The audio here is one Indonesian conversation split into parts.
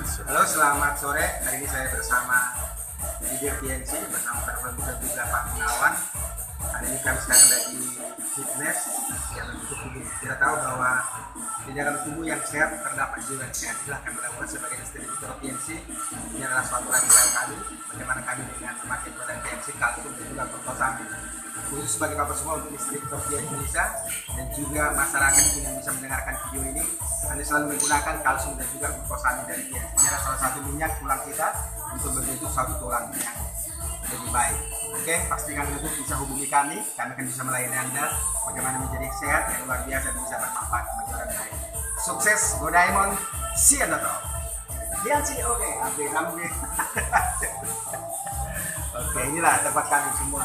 Halo, selamat sore. Hari ini saya bersama Video PNC bersama teman dan juga Pak Gunawan. Hari ini kami sedang lagi fitness yang untuk tubuh. Kita tahu bahwa di dalam tubuh yang sehat terdapat jiwa yang sehat. Silahkan melakukan sebagai distributor PNC. Ini adalah suatu latihan kami. Bagaimana kami dengan memakai produk PNC, kalsium dan juga glukosamin khusus bagi bapak semua untuk distributor di Indonesia dan juga masyarakat yang bisa mendengarkan video ini. Anda selalu menggunakan kalsium dan juga glukosamin dari dia. Ini adalah salah satu minyak tulang kita untuk membentuk satu tulang yang lebih baik. Oke pastikan untuk bisa hubungi kami. Kami akan bisa melayani anda bagaimana menjadi sehat yang luar biasa dan bisa bermanfaat bagi orang lain. Sukses Go Diamond see you Lihat sih, oke, ambil, ambil. Oke, inilah tempat kami semua.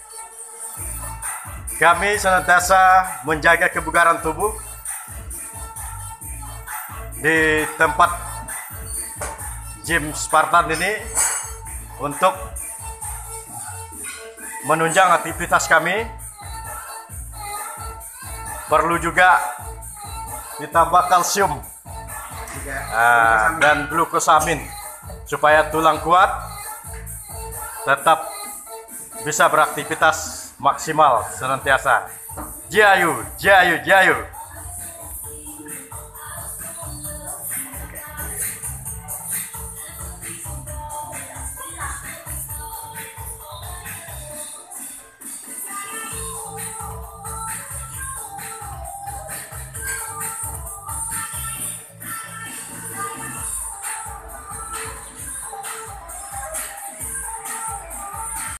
Kami senantiasa menjaga kebugaran tubuh di tempat gym Spartan ini untuk menunjang aktivitas kami. Perlu juga ditambah kalsium ah, dan glukosamin supaya tulang kuat tetap bisa beraktivitas maksimal senantiasa. Jayu, jayu, jayu.